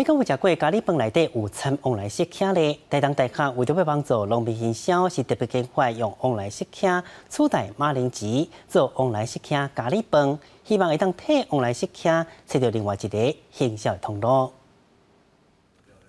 你讲有食过咖喱饭内底有掺旺来色卡咧？台东大客为着要帮助农民营销，是特别计划用旺来色卡取代马铃薯做旺来色卡咖喱饭，希望会当替旺来色卡找到另外一个营销的通路。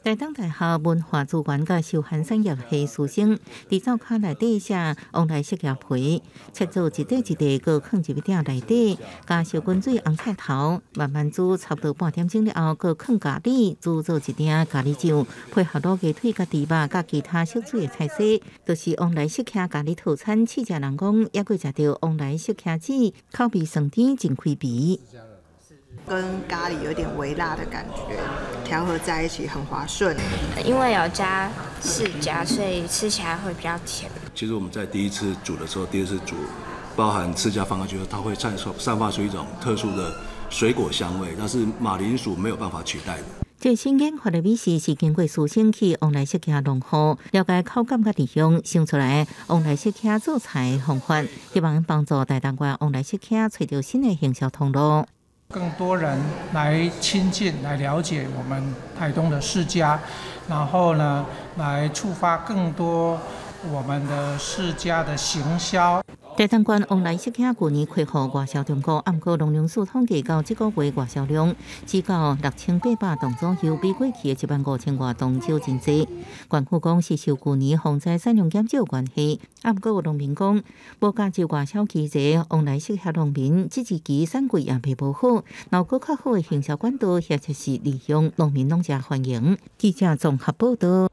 台东大学文化资源甲休闲产业系师生，伫灶卡内底写往来色叶皮，切做一块一块，搁放入鼎内底，加烧滚水、红菜头，慢慢煮，差不多半点钟了后，搁放咖喱，煮做一鼎咖喱酱，配合卤鸡腿、甲猪肉、甲其他烧煮的菜色，就是往来色叶咖喱套餐。试食人讲，抑过食到往来色叶子，口味酸甜，真开鼻。跟咖喱有点微辣的感觉，调和在一起很滑顺。因为有加释迦，所以吃起来会比较甜。其实我们在第一次煮的时候，第一次煮包含释迦放上去后，它会散出散发出一种特殊的水果香味，那是马铃薯没有办法取代的。这新研发的美食是经过苏生去往来食客农户了解口感甲利用，想出来往来设计做菜的方法，希望帮助大东湾往来设计找到新的营销通路。更多人来亲近、来了解我们台东的世家，然后呢，来触发更多我们的世家的行销。台东县往来食客去年开户外销中国，按过农粮署统计到这个月外销量只到六千八百吨左右，比过去的一万五千多吨少真济。关府讲是受去年洪灾产量减少关系，按过农民讲，无加就外销期节往来食客农民这一期产季也并无好，脑壳较好的行销管道，或者是利用农民农家欢迎。记者综合报道。